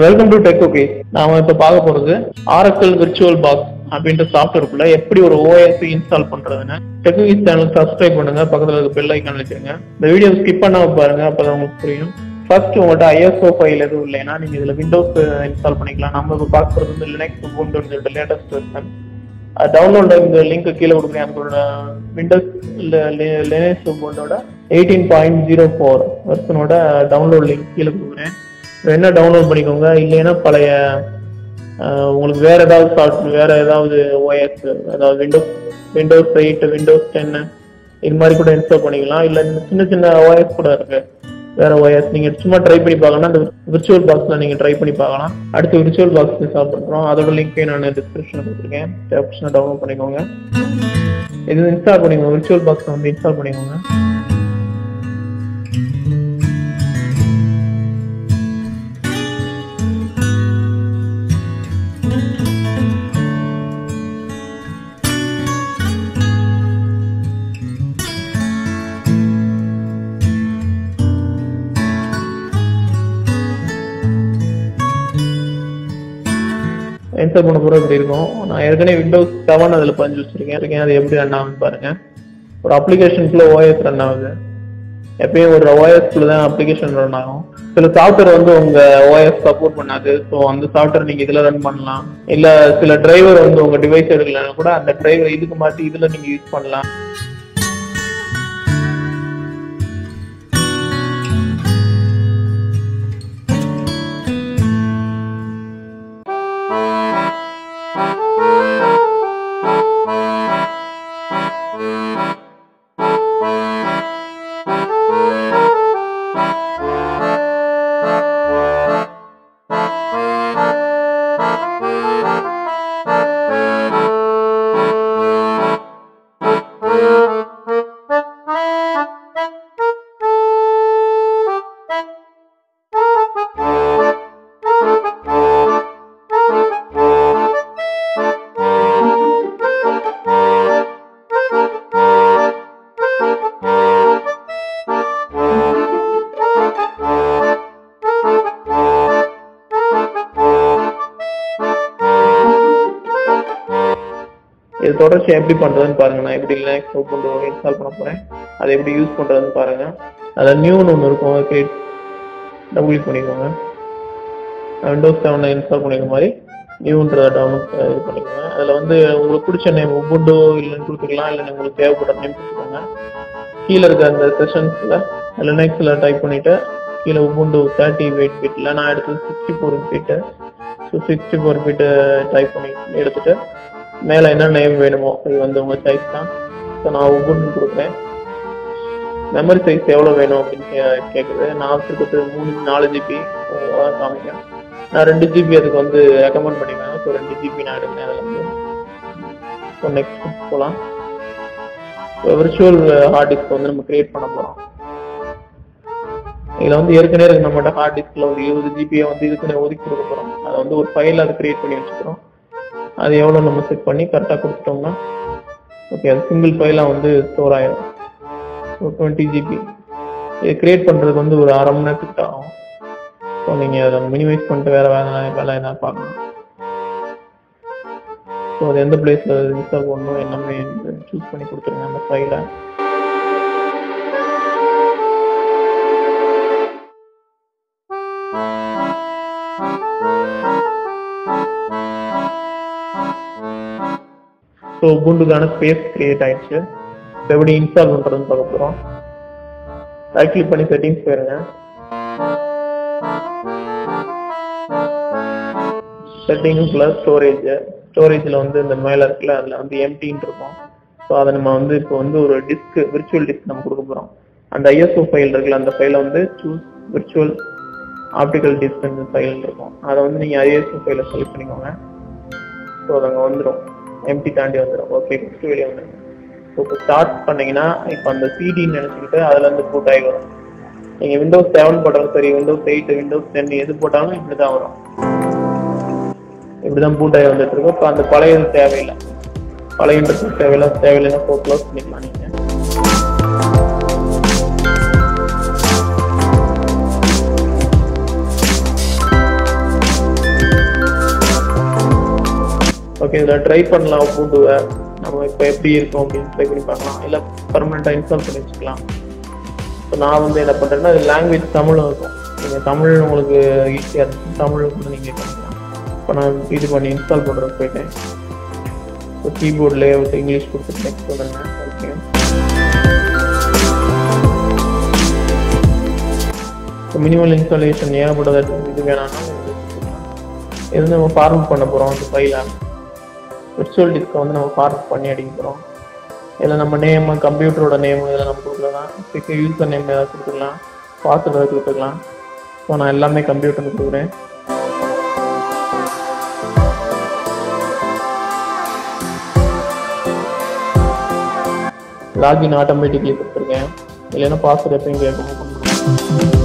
Welcome to tech okay நாம இப்ப பார்க்க போறது ஆரக்கல் விர்ச்சுவல் பாக்ஸ் அப்படின்ற சாஃப்ட்வேருக்குள்ள எப்படி ஒரு ஓஎஸ் இன்ஸ்டால் பண்றதுன்னு. டெக் சேனல் சப்ஸ்கிரைப் பண்ணுங்க. பக்கத்துல இருக்க பெல் ஐக்கான் வச்சிருங்க இந்த வீடியோ ஸ்கிப் பண்ணாம பாருங்க. அப்பதான் உங்களுக்கு புரியும். ஃபர்ஸ்ட் உங்கள்கிட்ட ஐஎஸ்ஓ ஃபைல் எதுவும் இல்லைன்னா நீங்க இதுல விண்டோஸ் இன்ஸ்டால் பண்ணிக்கலாம். நம்ம இப்போ பார்க்கறது வந்து லினக்ஸ் உபுண்டு சொல்லிட்டு லேட்டஸ்ட் வெர்ஷன் டவுன்லோட் இந்த லிங்க் கீழே கொடுக்குறேன். அதோட விண்டோஸ் லினக்ஸ் உபுண்டோட எயிட்டீன் பாயிண்ட் ஜீரோ ஃபோர் வெர்ஷனோட டவுன்லோட் லிங்க் கீழே கொடுக்குறேன். வேணா டவுன்லோட் பண்ணிக்கோங்க. இல்லைன்னா பழைய உங்களுக்கு வேற ஏதாவது சாஃப்ட்வேர் வேற ஏதாவது ஓஎஸ் அதாவது Windows Windows eight Windows ten இது மாதிரி கூட இன்ஸ்டால் பண்ணிக்கலாம். இல்லை இந்த சின்ன சின்ன ஓஎஸ் கூட இருக்கு. வேற ஓஎஸ் நீங்க சும்மா ட்ரை பண்ணி பார்க்கலாம் அந்த விர்ச்சுவல் பாக்ஸ்ல நீங்க ட்ரை பண்ணி பார்க்கலாம். அடுத்து விர்ச்சுவல் பாக்ஸ் இன்ஸ்டால் பண்றோம். அதோட லிங்க் நான் டிஸ்கிரிப்ஷன்ல கொடுத்துருக்கேன். டவுன்லோட் பண்ணிக்கோங்க. இது இன்ஸ்டால் பண்ணிக்கோங்க. விர்ச்சுவல் பாக்ஸ் வந்து இன்ஸ்டால் பண்ணிக்கோங்க. என்டர் பண்ண போகிற இப்படி இருக்கும். நான் ஏற்கனவே விண்டோஸ் செவன் அதில் பதிஞ்சு வச்சிருக்கேன். இருக்கேன் அது எப்படி ரன் ஆகுதுன்னு பாருங்கள் ஒரு அப்ளிகேஷனுக்குள்ள ஓஎஸ் ரன் ஆகுது. எப்பயும் ஒரு ஓஎஸ்க்குள்ள தான் அப்ளிகேஷன் ரன் ஆகும். சில சாஃப்ட்வேர் வந்து உங்க ஓஎஸ் சப்போர்ட் பண்ணாது. ஸோ அந்த சாஃப்ட்வேர் நீங்க இதுல ரன் பண்ணலாம். இல்ல சில டிரைவர் வந்து உங்க டிவைஸ் எடுக்கலன்னா கூட அந்த டிரைவர் இதுக்கு மாத்தி இதுல நீங்க யூஸ் பண்ணலாம். இது தொடர்ச்சியாக எப்படி பண்ணுறதுன்னு பாருங்க. நான் எப்படி லினக்ஸ் ஓப்பன் இன்ஸ்டால் பண்ண போறேன். அதை எப்படி யூஸ் பண்ணுறதுன்னு பாருங்க. அதில் நியூன்னு ஒன்று இருக்கும். கிரியேட் டபுள் கிளிக் பண்ணிக்கோங்க. விண்டோஸ் செவனில் இன்ஸ்டால் பண்ணிக்கிற மாதிரி நியூன்றத டவுன்லோட் இது பண்ணிக்கோங்க. அதில் வந்து உங்களுக்கு பிடிச்ச நேம் உபுண்டோ இல்லைன்னு கொடுத்துக்கலாம். இல்லை உங்களுக்கு தேவைப்பட்ட நேம் கொடுத்துக்கோங்க. கீழே இருக்க அந்த செஷன்ஸில் லினக்ஸில் டைப் பண்ணிவிட்டு கீழே உபுண்டு தேர்ட்டி எயிட் பிட்டில் நான் எடுத்தது sixty four bit so sixty four bit type பண்ணி எடுத்துட்டு மேலே என்ன நேம் வேணுமோ இது வந்து உங்கள் சைஸ் தான். ஸோ நான் ஒவ்வொன்றும் கொடுக்குறேன். மெமரி சைஸ் எவ்வளோ வேணும் அப்படின்னு கே- நான் வச்சிருக்கிறது மூணு நாலு ஜிபி அதான் நான் ரெண்டு ஜிபி அதுக்கு வந்து ரெக்கமெண்ட் பண்ணிக்கிறேன் ஸோ ரெண்டு ஜிபி நான் எடுக்கிறேன் அதில் வந்து ஸோ நெக்ஸ்ட் போகலாம் விர்ச்சுவல் ஹார்ட் டிஸ்க் வந்து நம்ம கிரியேட் பண்ண போகிறோம் இதில் வந்து ஏற்கனவே இருக்கு நம்மகிட்ட ஹார்ட் டிஸ்கில் ஒரு இருபது ஜிபியை வந்து இதுக்குன்னு ஒதுக்கி கொடுக்க போகிறோம் அதை வந்து ஒரு ஃபைல் அதை கிரியேட் பண்ணி வச்சுக்கிறோம். அது எவ்வளோ நம்ம செட் பண்ணி கரெக்டாக கொடுத்துட்டோம்னா ஓகே அது சிங்கிள் ஃபைலாக வந்து ஸ்டோர் ஆயிடும் ஸோ டுவெண்ட்டி ஜிபி இது கிரியேட் பண்ணுறதுக்கு வந்து ஒரு அரை மணி நேரத்துக்கு ஆகும். ஸோ நீங்கள் அதை மினிமைஸ் பண்ணிட்டு வேறு வேலை வேலை எதாவது பார்க்கணும் ஸோ அது எந்த பிளேஸில் ரிஜிஸ்டர் பண்ணணும் எல்லாமே சூஸ் பண்ணி கொடுத்துருங்க அந்த ஃபைலை ஸோ உபுண்டுக்கான ஸ்பேஸ் கிரியேட் ஆயிடுச்சு. இப்போ எப்படி இன்ஸ்டால் பண்ணுறதுன்னு பார்க்க போகிறோம் ரைட் கிளிக் பண்ணி செட்டிங்ஸ் போயிருங்க செட்டிங் ப்ளஸ் ஸ்டோரேஜ் ஸ்டோரேஜில் வந்து இந்த மேலே இருக்குல்ல அதில் வந்து எம்டின்னு இருக்கும். ஸோ அதை நம்ம வந்து இப்போ வந்து ஒரு டிஸ்க் விர்ச்சுவல் டிஸ்க் நம்ம கொடுக்க போகிறோம் அந்த ஐஎஸ்ஓ ஃபைல் இருக்குல்ல அந்த ஃபைலை வந்து சூஸ் விர்ச்சுவல் ஆப்டிக்கல் டிஸ்க் அந்த ஃபைல் இருக்கும். அதை வந்து நீங்கள் ஐஎஸ்ஓ ஃபைலை செலக்ட் பண்ணிக்கோங்க. ஸோ அது அங்கே வந்துடும் எம்டி தாண்டி வந்துடும் ஓகே கொடுத்து வெளியே வந்துடும் ஸோ இப்போ ஸ்டார்ட் பண்ணீங்கன்னா இப்போ அந்த சிடின்னு நினச்சிக்கிட்டு அதுலேருந்து இருந்து ஆகி வரும். நீங்கள் விண்டோஸ் செவன் போட்டாலும் சரி விண்டோஸ் எயிட் விண்டோஸ் டென் எது போட்டாலும் இப்படி தான் வரும். இப்படி தான் ஆகி வந்துட்டு இருக்கும். இப்போ அந்த பழைய இது தேவையில்லை. பழைய இன்டர்ஃபேஸ் தேவையில்லை. தேவையில்லைன்னா ஃபோர் க்ளோஸ் பண்ணிக்கலாம் நீங்கள் ஓகே இதில் ட்ரை பண்ணலாம் பூண்டுவை நம்ம இப்போ எப்படி இருக்கும் அப்படின்னு ட்ரை பண்ணி பார்க்கலாம். இல்லை பர்மனெண்ட்டாக இன்ஸ்டால் பண்ணி வச்சுக்கலாம். இப்போ நான் வந்து என்ன பண்ணுறேன்னா லாங்குவேஜ் தமிழும் இருக்கும். நீங்கள் தமிழ் உங்களுக்கு ஈஸியாக இருக்கும். தமிழ் கூட நீங்கள் பண்ணிக்கலாம். இப்போ நான் இது பண்ணி இன்ஸ்டால் பண்ணுறதுக்கு போயிட்டேன். இப்போ கீபோர்ட்லேயே லேஅவுட் இங்கிலீஷ் கொடுத்துட்டு நெக்ஸ்ட் ஓகே இப்போ மினிமல் இன்ஸ்டாலேஷன் ஏகப்பட்டது இது வேணாம்னா இது நம்ம ஃபார்ம் பண்ண போகிறோம் அந்த ஃபைலாக விர்ச்சுவல் டிஸ்கை வந்து நம்ம ஃபார்ம் பண்ணி அடிக்கிறோம். இல்லை இதில் நம்ம நேம் கம்ப்யூட்டரோட நேம் இதில் நம்ம கொடுக்கலாம் இப்போ யூசர் நேம் ஏதாவது கொடுத்துக்கலாம் பாஸ்வேர்டு ஏதாவது கொடுத்துக்கலாம் ஸோ நான் எல்லாமே கம்ப்யூட்டர் கொடுக்குறேன். லாகின் ஆட்டோமேட்டிக்லி கொடுத்துருக்கேன். இல்லைன்னா பாஸ்வேர்டு எப்பயும் கேட்கணும்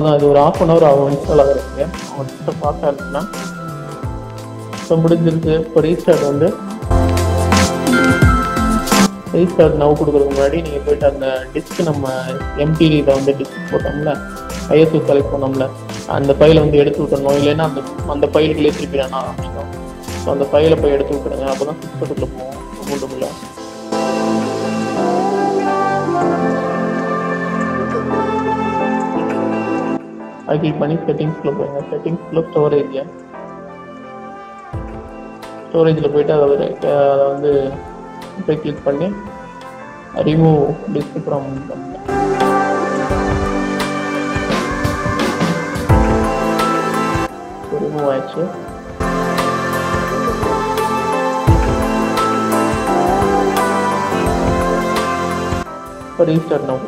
அவ்வளோதான் இது ஒரு ஆஃப் அன் ஹவர் ஆகும் இன்ஸ்டால் ஆகிறதுக்கு. அவங்க பார்த்தா இருக்குன்னா இப்போ முடிஞ்சிருக்கு. இப்போ ரீஸ்டார்ட் வந்து ரீஸ்டார்ட் நவ் கொடுக்குறதுக்கு முன்னாடி நீங்கள் போயிட்டு அந்த டிஸ்க் நம்ம எம்டிவியில் வந்து டிஸ்க் போட்டோம்ல ஐஎஸ்ஓ செலக்ட் பண்ணோம்ல அந்த ஃபைலை வந்து எடுத்து விட்டணும் இல்லைன்னா அந்த அந்த ஃபைலுக்குள்ளே திருப்பி வேணாம் அப்படின்னா ஸோ அந்த ஃபைலை போய் எடுத்து விட்டுருங்க அப்போ தான் சிஸ்டத்துக்குள்ளே போவோம். உங்களுக்குள்ள அது கிளிக் பண்ணி செட்டிங்ஸ்குள்ளே போயிருங்க செட்டிங்ஸ்குள்ளே ஸ்டோரேஜ் ஸ்டோரேஜில் போயிட்டு அதை ஒரு அதை வந்து போய் கிளிக் பண்ணி ரிமூவ் டிஸ்க் ஃப்ரம் ரிமூவ் ஆயிடுச்சு இப்போ ரீஸ்டார்ட் நான்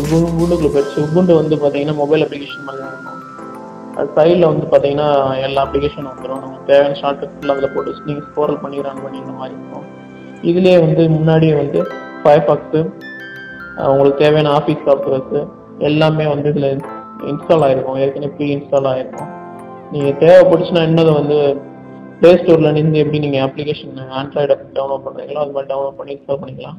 உபுண்டுக்குள்ள போயிடுச்சு உபுண்டு வந்து பார்த்தீங்கன்னா மொபைல் அப்ளிகேஷன் மாதிரி தான் இருக்கும். அது சைடில் வந்து பார்த்தீங்கன்னா எல்லா அப்ளிகேஷனும் வந்துடும் நமக்கு தேவையான ஷார்ட்கட்ஸ்லாம் அதில் போட்டு நீங்கள் ஸ்கோரல் பண்ணி ரன் பண்ணி இந்த மாதிரி இருக்கும். இதுலேயே வந்து முன்னாடியே வந்து ஃபயர்பாக்ஸு உங்களுக்கு தேவையான ஆஃபீஸ் சாஃப்ட்வேர்ஸு எல்லாமே வந்து இதில் இன்ஸ்டால் ஆகிருக்கும் ஏற்கனவே ப்ரீ இன்ஸ்டால் ஆகிருக்கும் நீங்கள் தேவைப்பட்டுச்சுன்னா இன்னும் வந்து ப்ளே ஸ்டோரில் நின்று எப்படி நீங்கள் அப்ளிகேஷன் ஆண்ட்ராய்டை டவுன்லோட் பண்ணுறீங்களோ அது மாதிரி டவுன்லோட் பண்ணி இன்ஸ்டால் பண்ணிக்கலாம்.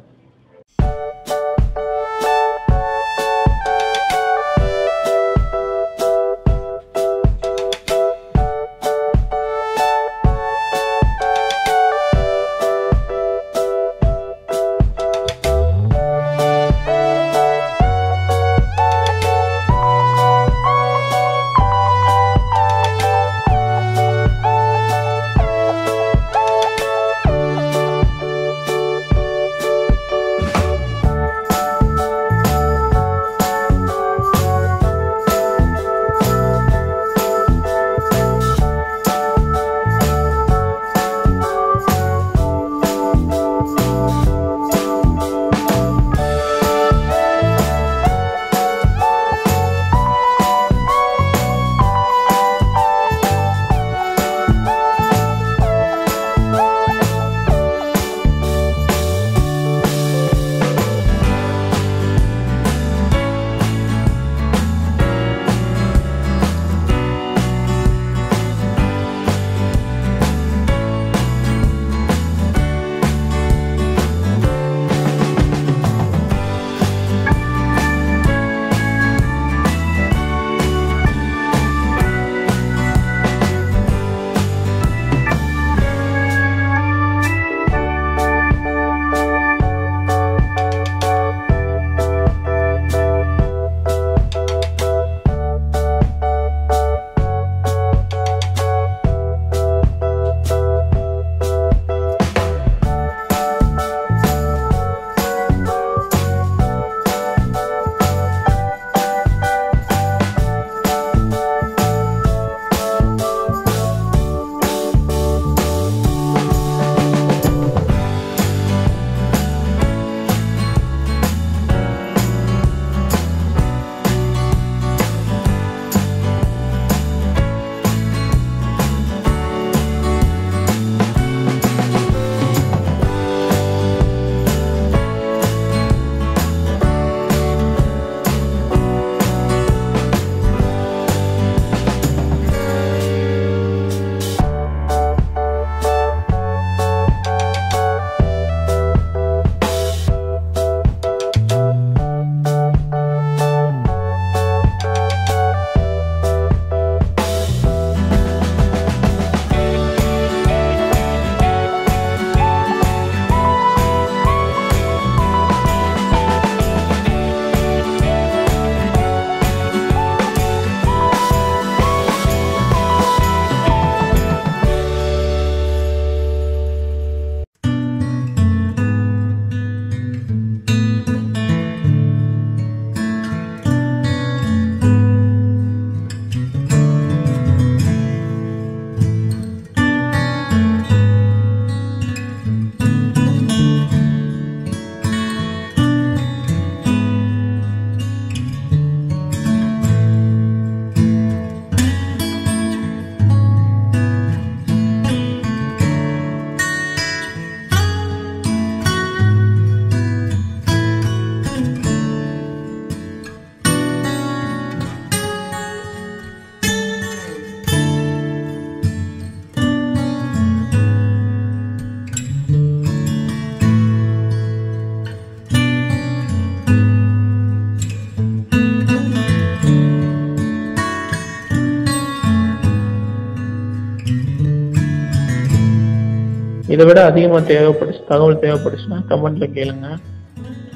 இதை விட அதிகமாக தேவைப்படுச்சு தகவல் தேவைப்படுச்சுன்னா கமெண்ட்ல கேளுங்க.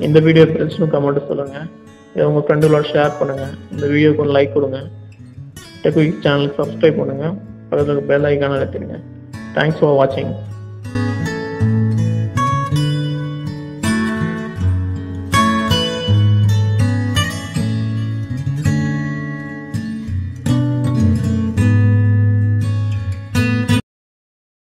இந்த வீடியோ பிடிச்சுன்னு கமெண்ட் சொல்லுங்க. இதை உங்கள் ஃப்ரெண்டுகளோட ஷேர் பண்ணுங்க. இந்த வீடியோக்கு ஒரு லைக் கொடுங்க. டெக்விக் சேனலுக்கு சப்ஸ்கிரைப் பண்ணுங்க. பக்கத்தில் பெல் ஐக்கான எடுத்துருங்க தேங்க்ஸ் ஃபார் வாட்சிங்